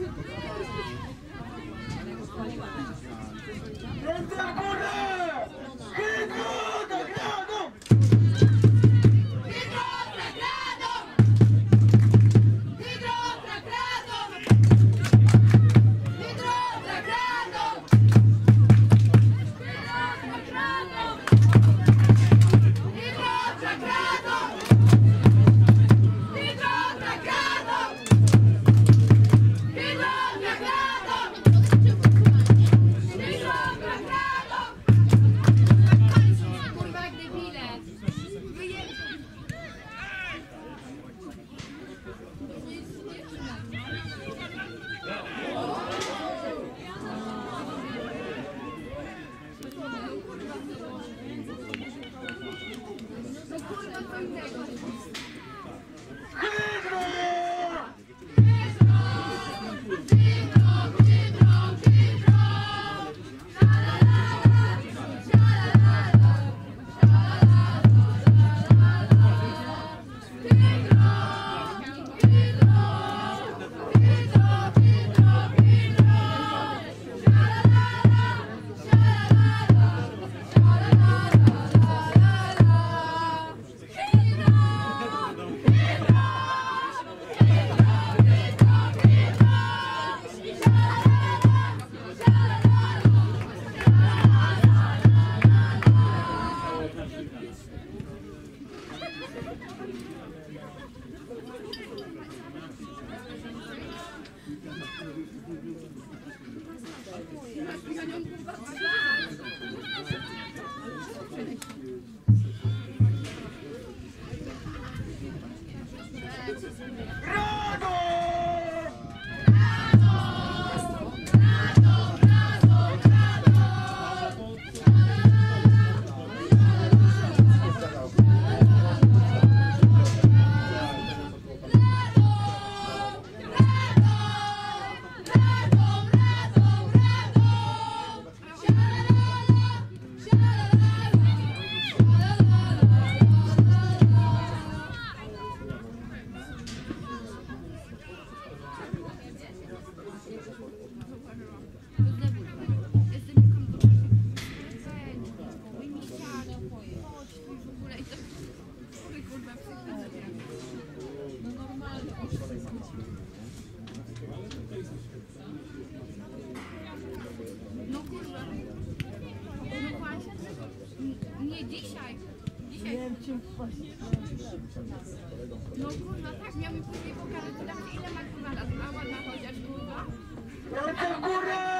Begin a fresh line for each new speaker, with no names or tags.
Yeah. Hey!
No kurwa, tak, miał mi później pokazać, ile ma kurwa lat. A ładna chociaż kurwa.
Ręce!